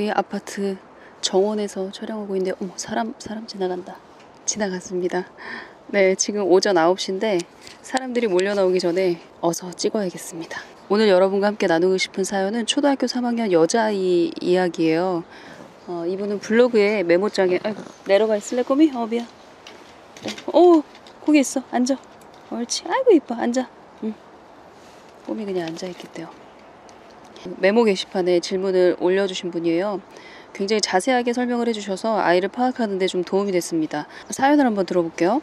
이 아파트 정원에서 촬영하고 있는데 어머 사람 사람 지나간다. 지나갔습니다. 네, 지금 오전 9시인데 사람들이 몰려 나오기 전에 어서 찍어야겠습니다. 오늘 여러분과 함께 나누고 싶은 사연은 초등학교 3학년 여자아이 이야기예요. 어, 이분은 블로그에 메모장에 아이고 내려가 있을래 꼬미? 어 미안. 네. 오 거기 있어 앉아. 옳지. 아이고 이뻐 앉아. 응. 꼬미 그냥 앉아 있겠대요. 메모 게시판에 질문을 올려주신 분이에요. 굉장히 자세하게 설명을 해주셔서 아이를 파악하는데 좀 도움이 됐습니다. 사연을 한번 들어볼게요.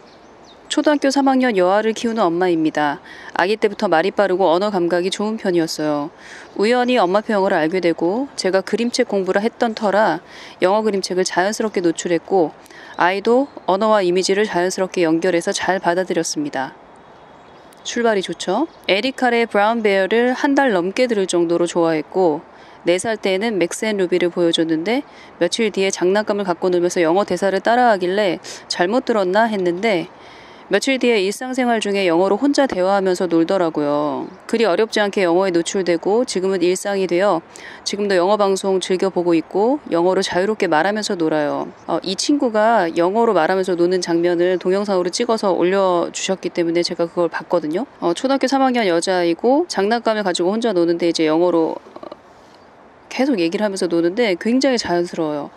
초등학교 3학년 여아를 키우는 엄마입니다. 아기 때부터 말이 빠르고 언어 감각이 좋은 편이었어요. 우연히 엄마표 영어를 알게 되고 제가 그림책 공부를 했던 터라 영어 그림책을 자연스럽게 노출했고 아이도 언어와 이미지를 자연스럽게 연결해서 잘 받아들였습니다. 출발이 좋죠. 에릭 칼의 Brown Bear를 한 달 넘게 들을 정도로 좋아했고 4살 때에는 Max and Ruby를 보여줬는데 며칠 뒤에 장난감을 갖고 놀면서 영어 대사를 따라하길래 잘못 들었나 했는데 며칠 뒤에 일상생활 중에 영어로 혼자 대화하면서 놀더라고요. 그리 어렵지 않게 영어에 노출되고 지금은 일상이 되어 지금도 영어 방송 즐겨보고 있고 영어로 자유롭게 말하면서 놀아요. 어, 이 친구가 영어로 말하면서 노는 장면을 동영상으로 찍어서 올려주셨기 때문에 제가 그걸 봤거든요. 어, 초등학교 3학년 여자이고 장난감을 가지고 혼자 노는데 이제 영어로 어, 계속 얘기를 하면서 노는데 굉장히 자연스러워요.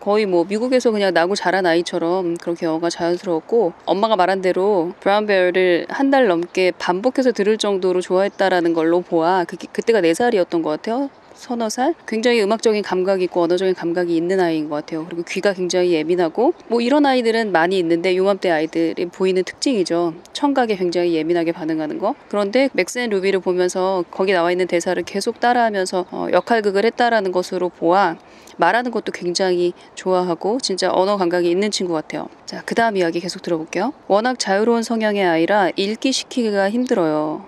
거의 뭐 미국에서 그냥 나고 자란 아이처럼 그렇게 영어가 자연스러웠고 엄마가 말한 대로 Brown Bear를 한 달 넘게 반복해서 들을 정도로 좋아했다라는 걸로 보아 그, 그때가 4살이었던 것 같아요. 서너 살 굉장히 음악적인 감각이 있고 언어적인 감각이 있는 아이인 것 같아요. 그리고 귀가 굉장히 예민하고 뭐 이런 아이들은 많이 있는데 요맘때 아이들이 보이는 특징이죠. 청각에 굉장히 예민하게 반응하는 거. 그런데 Max and Ruby를 보면서 거기 나와 있는 대사를 계속 따라하면서 어, 역할극을 했다라는 것으로 보아 말하는 것도 굉장히 좋아하고 진짜 언어 감각이 있는 친구 같아요. 자, 그 다음 이야기 계속 들어볼게요. 워낙 자유로운 성향의 아이라 읽기 시키기가 힘들어요.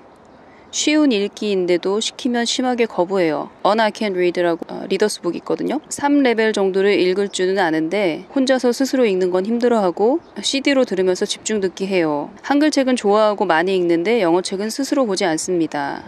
쉬운 읽기인데도 시키면 심하게 거부해요. On I Can Read라고 어, 리더스북 있거든요. 3레벨 정도를 읽을 줄은 아는데 혼자서 스스로 읽는 건 힘들어하고 CD로 들으면서 집중 듣기 해요. 한글 책은 좋아하고 많이 읽는데 영어 책은 스스로 보지 않습니다.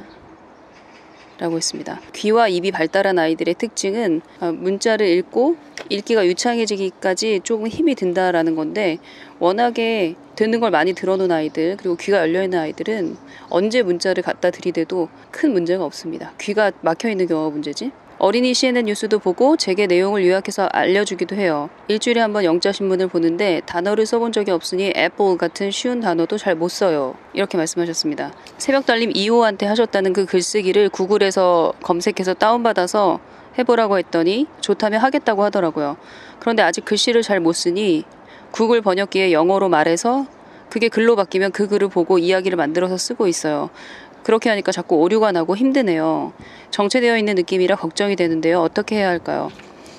라고 했습니다. 귀와 입이 발달한 아이들의 특징은 어, 문자를 읽고 읽기가 유창해지기까지 조금 힘이 든다라는 건데 워낙에 듣는 걸 많이 들어놓은 아이들 그리고 귀가 열려있는 아이들은 언제 문자를 갖다 들이대도 큰 문제가 없습니다. 귀가 막혀있는 경우가 문제지. 어린이 CNN 뉴스도 보고 제게 내용을 요약해서 알려주기도 해요. 일주일에 한 번 영자 신문을 보는데 단어를 써본 적이 없으니 애플 같은 쉬운 단어도 잘 못 써요. 이렇게 말씀하셨습니다. 새벽 달님 2호한테 하셨다는 그 글쓰기를 구글에서 검색해서 다운받아서 해보라고 했더니 좋다면 하겠다고 하더라고요. 그런데 아직 글씨를 잘 못 쓰니 구글 번역기에 영어로 말해서 그게 글로 바뀌면 그 글을 보고 이야기를 만들어서 쓰고 있어요. 그렇게 하니까 자꾸 오류가 나고 힘드네요. 정체되어 있는 느낌이라 걱정이 되는데요. 어떻게 해야 할까요?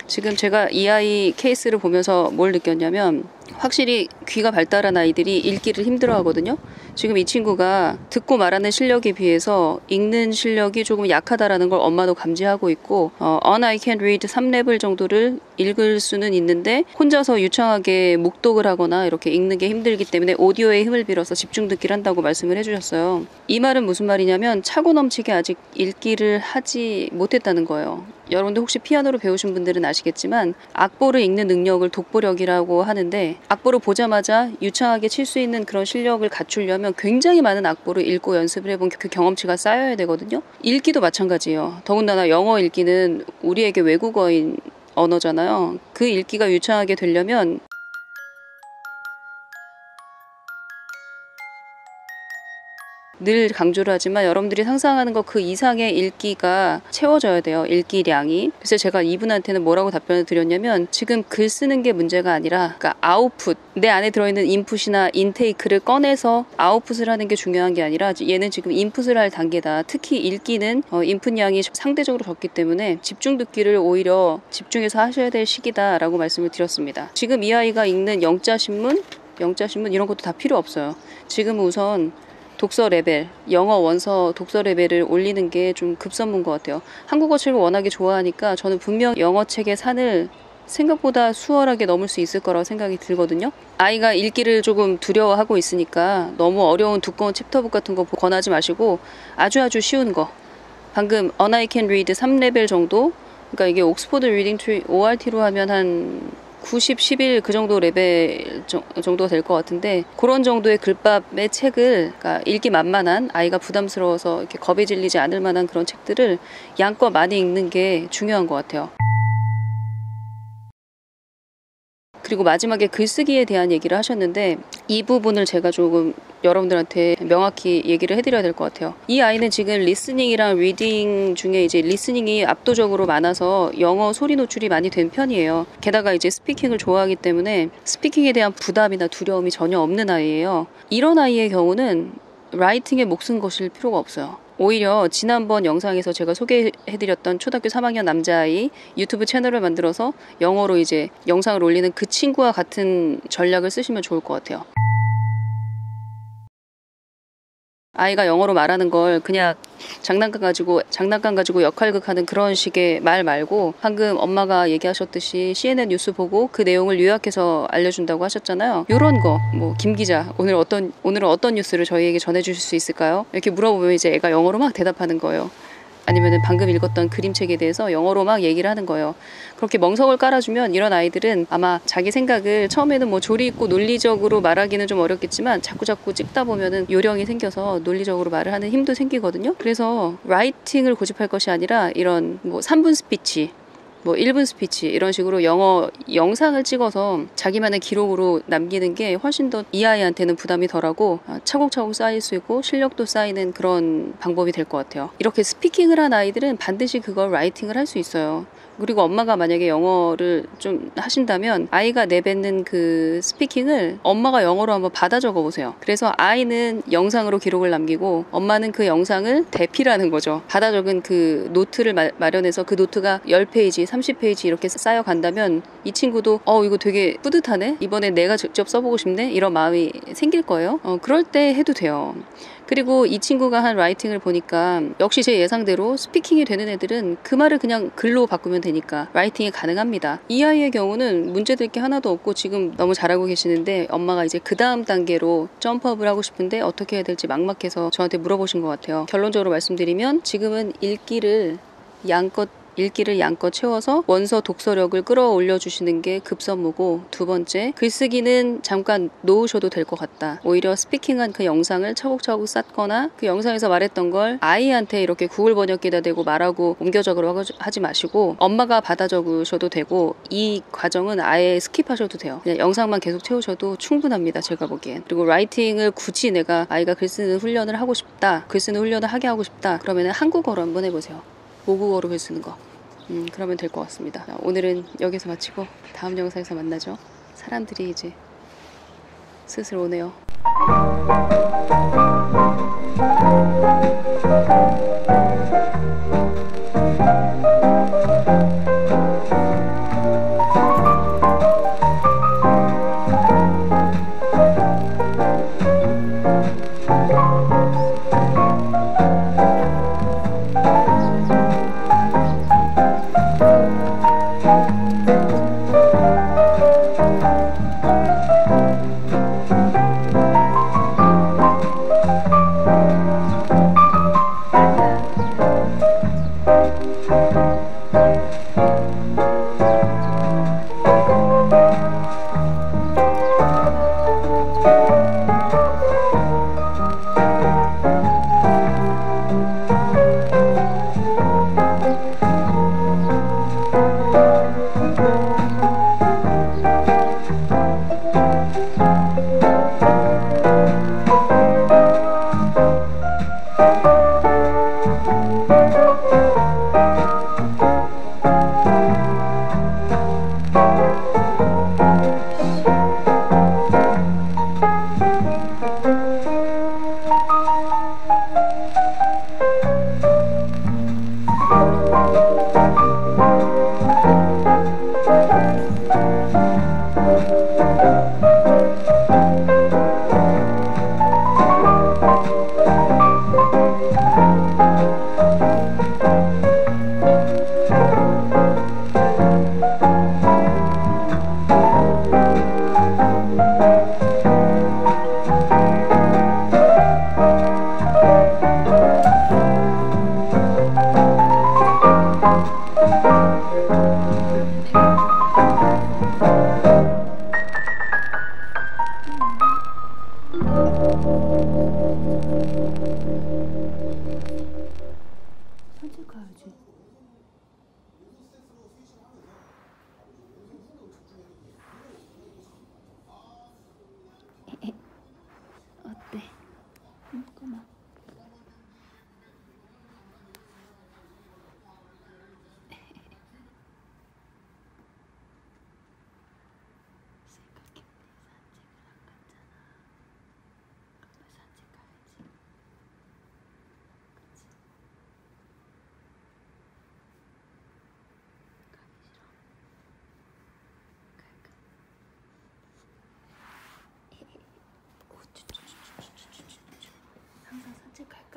지금 제가 이 아이 케이스를 보면서 뭘 느꼈냐면 확실히 귀가 발달한 아이들이 읽기를 힘들어 하거든요. 지금 이 친구가 듣고 말하는 실력에 비해서 읽는 실력이 조금 약하다라는 걸 엄마도 감지하고 있고 어, On I Can Read 3레벨 정도를 읽을 수는 있는데 혼자서 유창하게 묵독을 하거나 이렇게 읽는 게 힘들기 때문에 오디오의 힘을 빌어서 집중 듣기를 한다고 말씀을 해주셨어요. 이 말은 무슨 말이냐면 차고 넘치게 아직 읽기를 하지 못했다는 거예요. 여러분들 혹시 피아노를 배우신 분들은 아시겠지만 악보를 읽는 능력을 독보력이라고 하는데 악보를 보자마자 유창하게 칠 수 있는 그런 실력을 갖추려면 굉장히 많은 악보를 읽고 연습을 해본 그 경험치가 쌓여야 되거든요. 읽기도 마찬가지예요. 더군다나 영어 읽기는 우리에게 외국어인 언어잖아요. 그 읽기가 유창하게 되려면 늘 강조를 하지만 여러분들이 상상하는 것 그 이상의 읽기가 채워져야 돼요. 읽기량이. 그래서 제가 이분한테는 뭐라고 답변을 드렸냐면 지금 글 쓰는 게 문제가 아니라 그러니까 아웃풋 내 안에 들어있는 인풋이나 인테이크를 꺼내서 아웃풋을 하는 게 중요한 게 아니라 얘는 지금 인풋을 할 단계다. 특히 읽기는 어, 인풋량이 상대적으로 적기 때문에 집중 듣기를 오히려 집중해서 하셔야 될 시기다라고 말씀을 드렸습니다. 지금 이 아이가 읽는 영자 신문 영자 신문 이런 것도 다 필요 없어요. 지금 우선 독서 레벨, 영어 원서 독서 레벨을 올리는 게 좀 급선무인 것 같아요. 한국어 책을 워낙에 좋아하니까 저는 분명 영어 책의 산을 생각보다 수월하게 넘을 수 있을 거라고 생각이 들거든요. 아이가 읽기를 조금 두려워하고 있으니까 너무 어려운 두꺼운 chapter book 같은 거 권하지 마시고 아주 아주 쉬운 거. 방금 On I Can Read 3레벨 정도 그러니까 이게 Oxford Reading Tree ORT로 하면 한 9, 10, 11 그 정도 레벨 정도가 될 것 같은데 그런 정도의 글밥의 책을 그러니까 읽기 만만한 아이가 부담스러워서 이렇게 겁에 질리지 않을 만한 그런 책들을 양껏 많이 읽는 게 중요한 것 같아요. 그리고 마지막에 글쓰기에 대한 얘기를 하셨는데 이 부분을 제가 조금 여러분들한테 명확히 얘기를 해드려야 될 것 같아요. 이 아이는 지금 listening이랑 reading 중에 이제 listening이 압도적으로 많아서 영어 소리 노출이 많이 된 편이에요. 게다가 이제 speaking을 좋아하기 때문에 speaking에 대한 부담이나 두려움이 전혀 없는 아이예요. 이런 아이의 경우는 라이팅에 목숨 거실 필요가 없어요. 오히려 지난번 영상에서 제가 소개해드렸던 초등학교 3학년 남자아이 유튜브 채널을 만들어서 영어로 이제 영상을 올리는 그 친구와 같은 전략을 쓰시면 좋을 것 같아요. 아이가 영어로 말하는 걸 그냥 장난감 가지고 장난감 가지고 역할극 하는 그런 식의 말 말고 방금 엄마가 얘기하셨듯이 CNN 뉴스 보고 그 내용을 요약해서 알려준다고 하셨잖아요. 이런 거 뭐 김 기자 오늘 어떤 오늘은 어떤 뉴스를 저희에게 전해주실 수 있을까요? 이렇게 물어보면 이제 애가 영어로 막 대답하는 거예요. 아니면 방금 읽었던 그림책에 대해서 영어로 막 얘기를 하는 거예요. 그렇게 멍석을 깔아주면 이런 아이들은 아마 자기 생각을 처음에는 뭐 조리 있고 논리적으로 말하기는 좀 어렵겠지만 자꾸 자꾸 찍다 보면은 요령이 생겨서 논리적으로 말을 하는 힘도 생기거든요. 그래서 writing을 고집할 것이 아니라 이런 뭐 3분 스피치 뭐 1분 스피치 이런 식으로 영어 영상을 찍어서 자기만의 기록으로 남기는 게 훨씬 더 이 아이한테는 부담이 덜하고 아, 차곡차곡 쌓일 수 있고 실력도 쌓이는 그런 방법이 될 것 같아요. 이렇게 speaking을 한 아이들은 반드시 그걸 writing을 할 수 있어요. 그리고 엄마가 만약에 영어를 좀 하신다면 아이가 내뱉는 그 speaking을 엄마가 영어로 한번 받아 적어 보세요. 그래서 아이는 영상으로 기록을 남기고 엄마는 그 영상을 대필하라는 거죠. 받아 적은 그 노트를 마, 마련해서 그 노트가 10페이지, 30페이지 이렇게 쌓여 간다면 이 친구도 어 이거 되게 뿌듯하네. 이번에 내가 직접 써보고 싶네. 이런 마음이 생길 거예요. 어, 그럴 때 해도 돼요. 그리고 이 친구가 한 writing을 보니까 역시 제 예상대로 speaking이 되는 애들은 그 말을 그냥 글로 바꾸면 되니까 writing이 가능합니다. 이 아이의 경우는 문제될 게 하나도 없고 지금 너무 잘하고 계시는데 엄마가 이제 그 다음 단계로 jump up을 하고 싶은데 어떻게 해야 될지 막막해서 저한테 물어보신 것 같아요. 결론적으로 말씀드리면 지금은 읽기를 양껏 읽기를 양껏 채워서 원서 독서력을 끌어올려 주시는 게 급선무고 두 번째 글쓰기는 잠깐 놓으셔도 될 것 같다. 오히려 speaking한 그 영상을 차곡차곡 쌓거나 그 영상에서 말했던 걸 아이한테 이렇게 구글 번역기다 대고 말하고 옮겨 적으려 하지 마시고 엄마가 받아 적으셔도 되고 이 과정은 아예 skip하셔도 돼요. 그냥 영상만 계속 채우셔도 충분합니다. 제가 보기엔. 그리고 writing을 굳이 내가 아이가 글 쓰는 훈련을 하고 싶다. 글 쓰는 훈련을 하게 하고 싶다. 그러면 한국어로 한번 해보세요. 모국어로 해주는 거. 음, 그러면 될 것 같습니다. 오늘은 여기서 마치고 다음 영상에서 만나죠. 사람들이 이제 슬슬 오네요.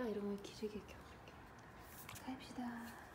이러면 기지개 켜줄게. 갑시다.